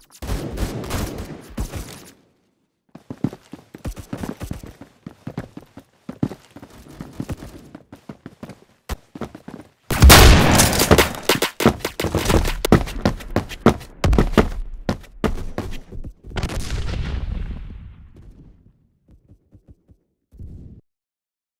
you